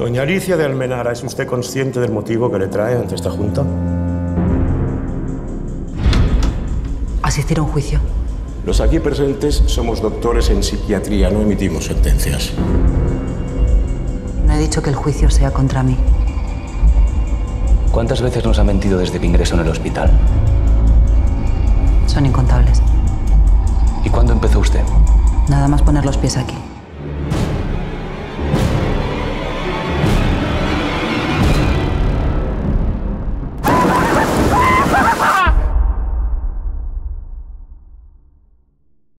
Doña Alicia de Almenara, ¿es usted consciente del motivo que le trae ante esta junta? Asistir a un juicio. Los aquí presentes somos doctores en psiquiatría, no emitimos sentencias. No he dicho que el juicio sea contra mí. ¿Cuántas veces nos ha mentido desde que ingresó en el hospital? Son incontables. ¿Y cuándo empezó usted? Nada más poner los pies aquí.